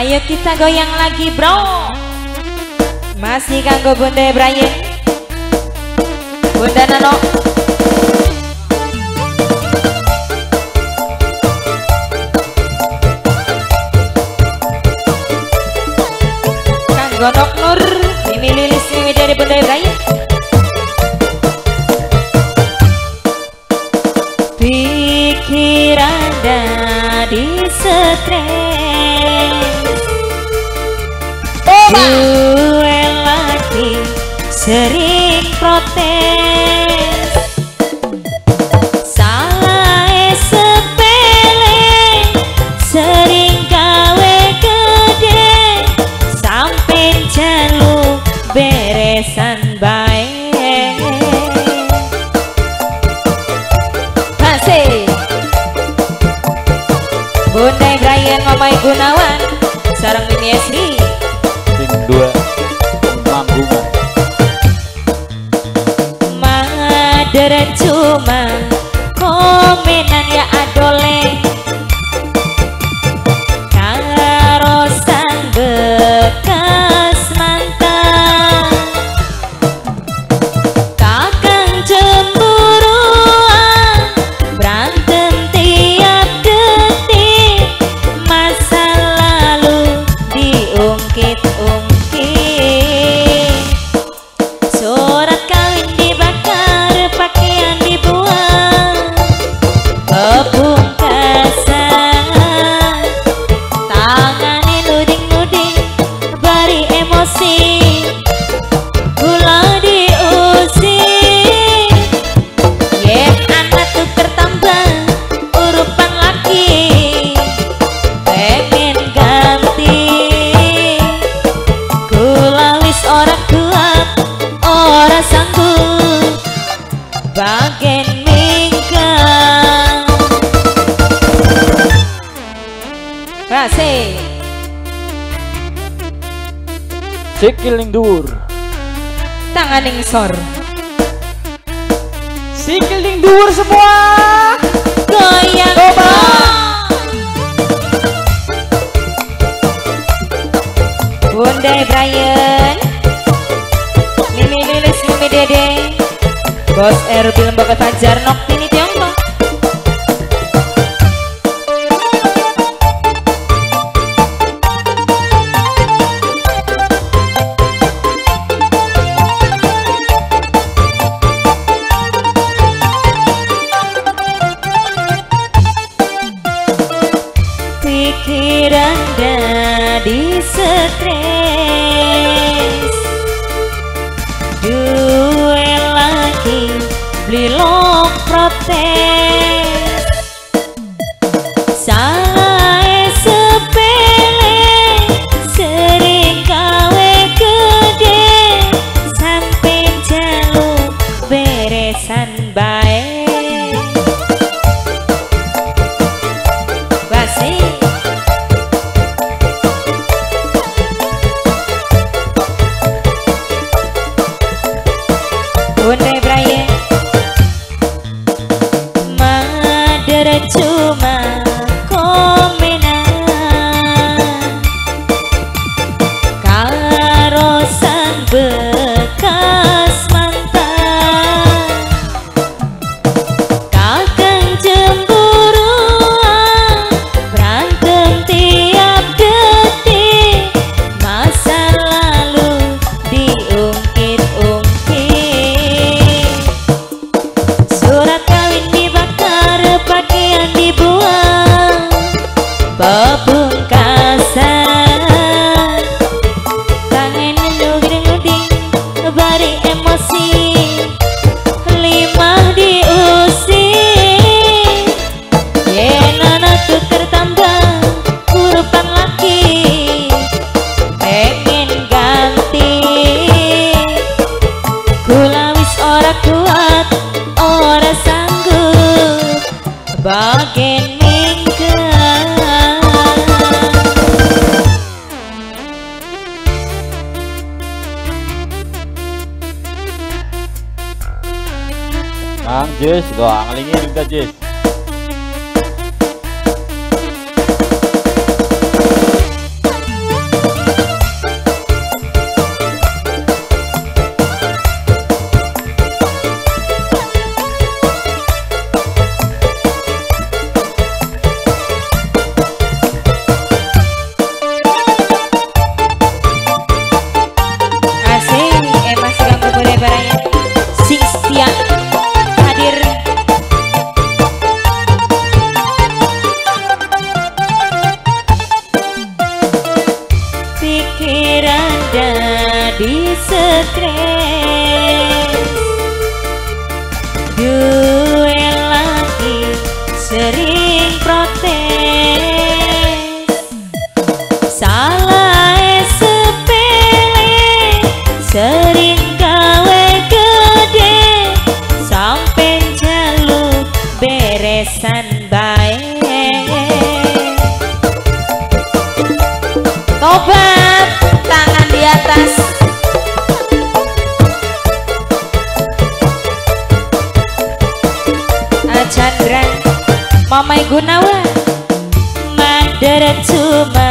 Ayo kita goyang lagi bro. Masih kanggo Bunda Brian Bunda Nano. Kanggo Nok Nur Ini Lilis Mimi dari Bunda Brian Pikiran di stres Sarang Mimi Esri Tim dua manggungan. Mader cuma Kasih Sikil ning dhuwur. Tangan ning sor Sikil ning dhuwur semua. Goyang Coba. Bunda Brian Mimi Lilis Mimi Dede Bos Erbil Lembaga Fajar Noktini jadi stres. Dua lagi beli lok protes Mang Jis, doang ngelingin minta Jis. Bisa keren Mamai Gunawan Mandara cuma